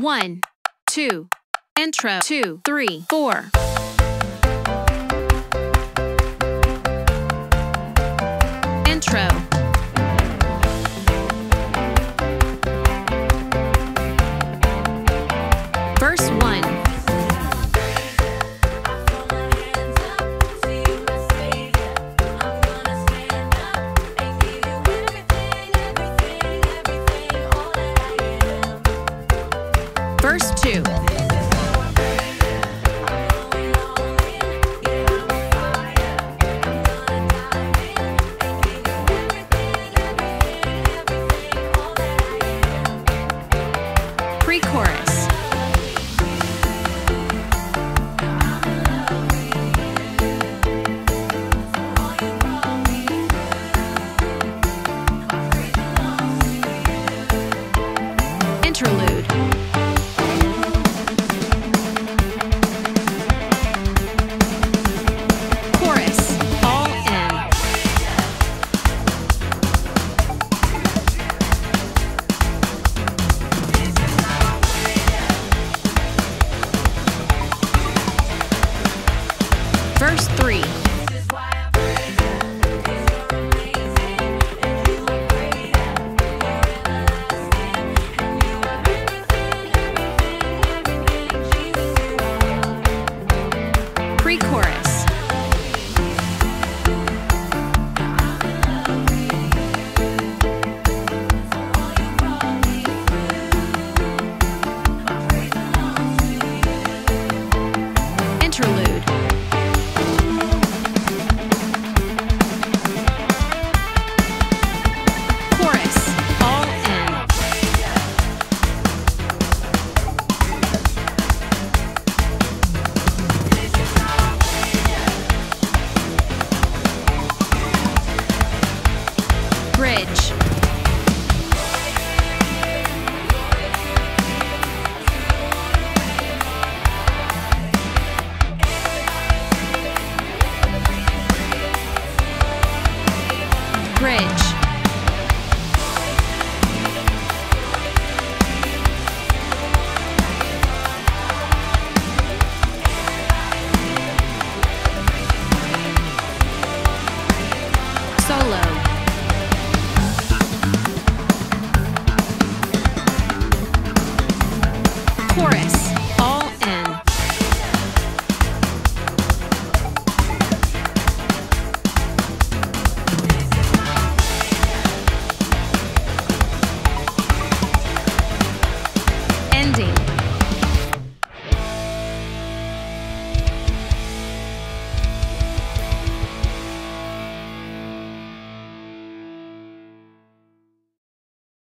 One, two, intro, two, three, four. Intro. first two. Verse 3. Bridge. Solo. Chorus.